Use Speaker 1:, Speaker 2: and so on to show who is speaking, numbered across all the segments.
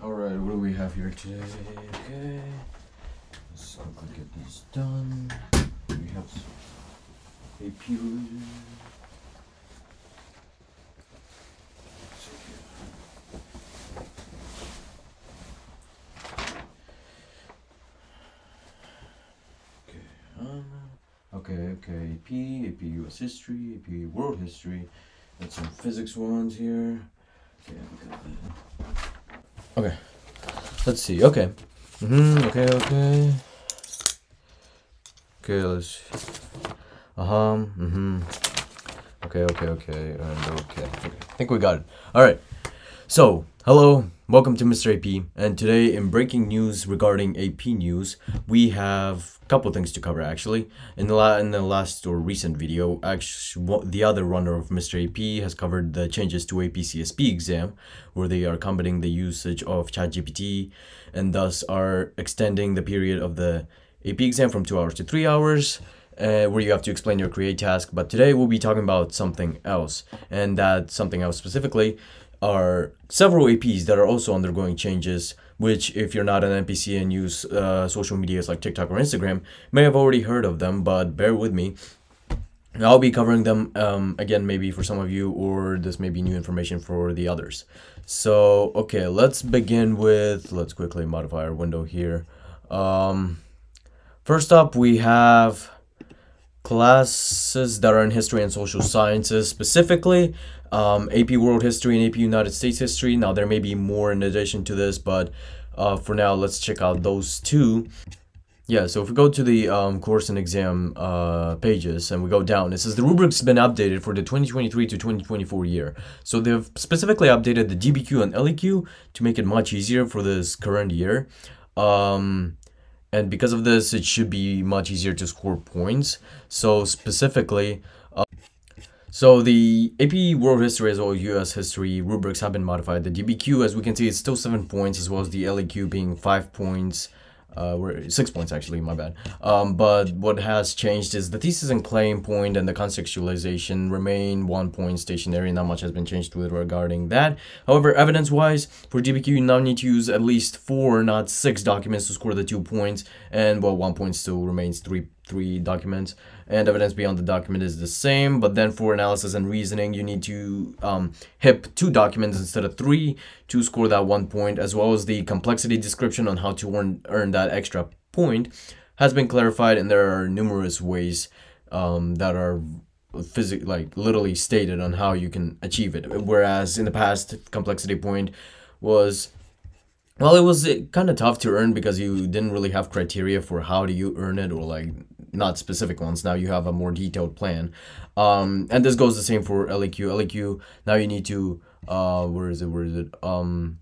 Speaker 1: Alright, what do we have here today? Okay. Let's quickly get this done. We have here. Okay, um, okay, okay, AP, AP US history, AP world history. Got some physics ones here. Okay. Okay. Let's see. Okay. Mm-hmm. Okay. Okay. Okay. Let's. Uh huh. Mm-hmm. Okay. Okay. Okay. And okay. Okay. I think we got it. All right. So, hello, welcome to Mr. AP, and today in breaking news regarding AP news, we have a couple things to cover actually. In the la- in the last or recent video, actually the other runner of Mr. AP has covered the changes to AP CSP exam, where they are combating the usage of ChatGPT, and thus are extending the period of the AP exam from two hours to three hours. Uh, where you have to explain your create task, but today we'll be talking about something else, and that something else specifically are several APs that are also undergoing changes, which, if you're not an NPC and use uh, social medias like TikTok or Instagram, may have already heard of them, but bear with me. I'll be covering them um, again, maybe for some of you, or this may be new information for the others. So, okay, let's begin with, let's quickly modify our window here. Um, first up, we have classes that are in history and social sciences specifically. Um, ap world history and ap united states history. Now there may be more in addition to this but uh, for now let's check out those two. Yeah so if we go to the um, course and exam uh, pages and we go down it says the rubric's been updated for the 2023 to 2024 year. So they've specifically updated the dbq and leq to make it much easier for this current year. Um, and because of this it should be much easier to score points so specifically uh, so the AP World History as well as US History rubrics have been modified. The DBQ, as we can see, is still 7 points, as well as the LEQ being 5 points, uh, six points actually, my bad. Um, but what has changed is the thesis and claim point and the contextualization remain one point stationary. Not much has been changed with regarding that. However, evidence-wise, for DBQ, you now need to use at least four, not six documents to score the two points, and well, one point still remains three three documents and evidence beyond the document is the same but then for analysis and reasoning you need to um, hip two documents instead of three to score that one point as well as the complexity description on how to earn, earn that extra point has been clarified and there are numerous ways um, that are physic like literally stated on how you can achieve it. Whereas in the past complexity point was well, it was kind of tough to earn because you didn't really have criteria for how do you earn it or like not specific ones. Now you have a more detailed plan. Um, and this goes the same for LEQ. LEQ, now you need to, uh, where is it, where is it? Um,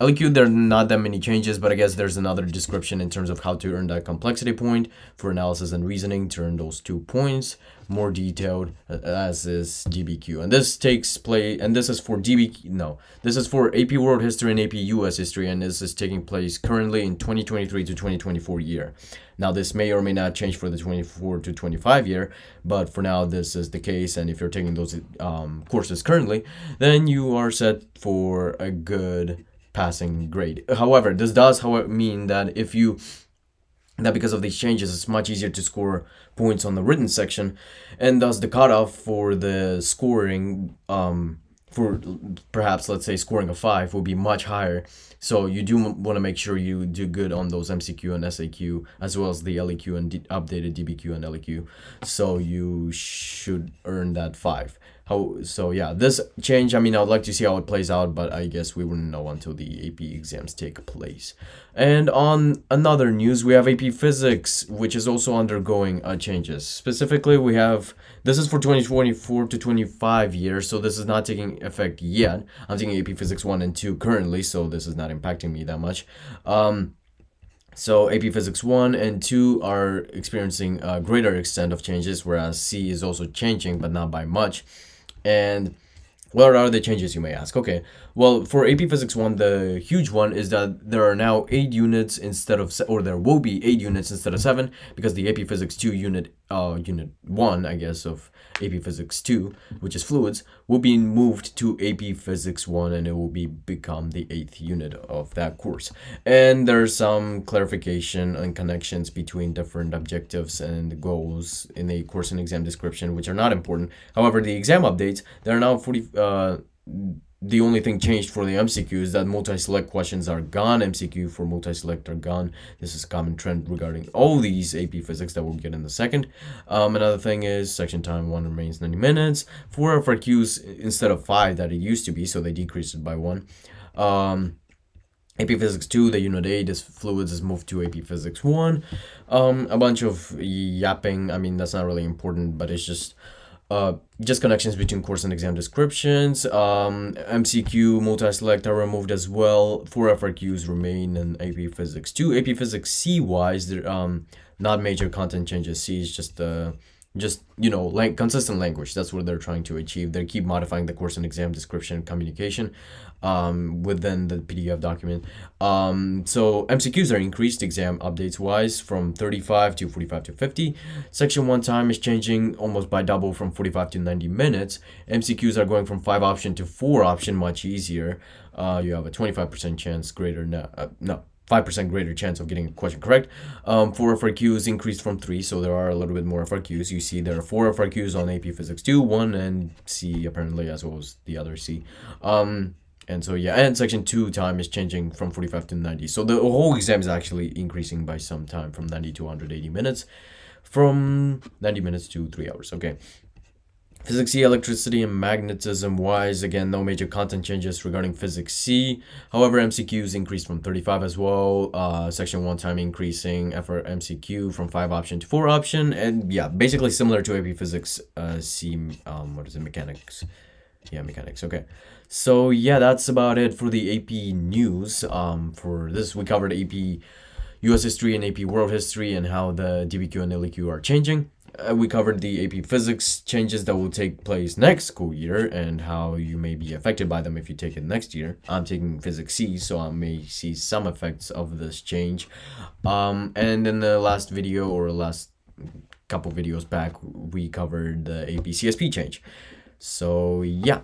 Speaker 1: LEQ, there are not that many changes, but I guess there's another description in terms of how to earn that complexity point for analysis and reasoning to earn those two points, more detailed uh, as is DBQ. And this takes place, and this is for DBQ, no, this is for AP World History and AP US History, and this is taking place currently in 2023 to 2024 year. Now, this may or may not change for the 24 to 25 year, but for now, this is the case. And if you're taking those um, courses currently, then you are set for a good passing grade. However, this does however mean that if you that because of these changes it's much easier to score points on the written section and thus the cutoff for the scoring um for perhaps let's say scoring a 5 will be much higher. So you do want to make sure you do good on those MCQ and SAQ as well as the LEQ and D updated DBQ and LEQ so you should earn that 5 how so yeah this change i mean i would like to see how it plays out but i guess we wouldn't know until the ap exams take place. And on another news we have ap physics which is also undergoing uh, changes. Specifically we have this is for 2024 to 25 years so this is not taking effect yet. I'm taking ap physics 1 and 2 currently so this is not impacting me that much. Um so AP Physics 1 and 2 are experiencing a greater extent of changes, whereas C is also changing, but not by much. And what are the changes you may ask? Okay, Well, for AP Physics 1, the huge one is that there are now 8 units instead of, or there will be 8 units instead of 7, because the AP Physics 2 unit, uh, unit 1, I guess, of AP Physics 2, which is fluids, will be moved to AP Physics 1 and it will be become the 8th unit of that course. And there's some clarification and connections between different objectives and goals in the course and exam description, which are not important. However, the exam updates, there are now 40, uh, the only thing changed for the MCQ is that multi-select questions are gone. MCQ for multi-select are gone. This is a common trend regarding all these AP physics that we'll get in the second. Um, another thing is section time one remains 90 minutes. Four FRQs instead of five that it used to be, so they decreased it by one. Um, AP Physics 2, the Unit 8 is fluids is moved to AP Physics 1. Um, a bunch of yapping. I mean, that's not really important, but it's just uh, just connections between course and exam descriptions. Um, MCQ multi-select are removed as well. Four FRQs remain in AP Physics 2. AP Physics C wise, there um not major content changes. C is just uh just you know like consistent language. That's what they're trying to achieve. They keep modifying the course and exam description communication um, within the pdf document. Um, so mcqs are increased exam updates wise from 35 to 45 to 50 section 1 time is changing almost by double from 45 to 90 minutes. Mcqs are going from 5 option to 4 option much easier. Uh, you have a 25% chance greater no, uh, no 5% greater chance of getting a question correct. Um, four FRQs increased from three, so there are a little bit more FRQs. You see there are four FRQs on AP Physics 2, 1 and C apparently as well as the other C. Um, and so yeah, and section 2 time is changing from 45 to 90. So the whole exam is actually increasing by some time from 90 to 180 minutes. From 90 minutes to 3 hours, okay. Physics C, electricity and magnetism wise, again, no major content changes regarding Physics C. However, MCQs increased from 35 as well. Uh, section 1 time increasing for MCQ from 5 option to 4 option. And yeah, basically similar to AP Physics uh, C, um, what is it, mechanics. Yeah, mechanics, okay. So yeah, that's about it for the AP news. Um, for this, we covered AP US history and AP world history and how the DBQ and LEQ are changing uh, we covered the AP Physics changes that will take place next school year and how you may be affected by them if you take it next year. I'm taking Physics C, so I may see some effects of this change. Um, and in the last video or last couple videos back, we covered the AP CSP change. So yeah.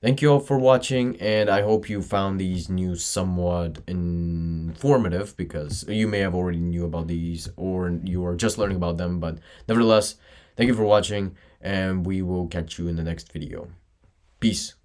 Speaker 1: Thank you all for watching, and I hope you found these news somewhat informative because you may have already knew about these or you are just learning about them, but nevertheless, thank you for watching, and we will catch you in the next video. Peace.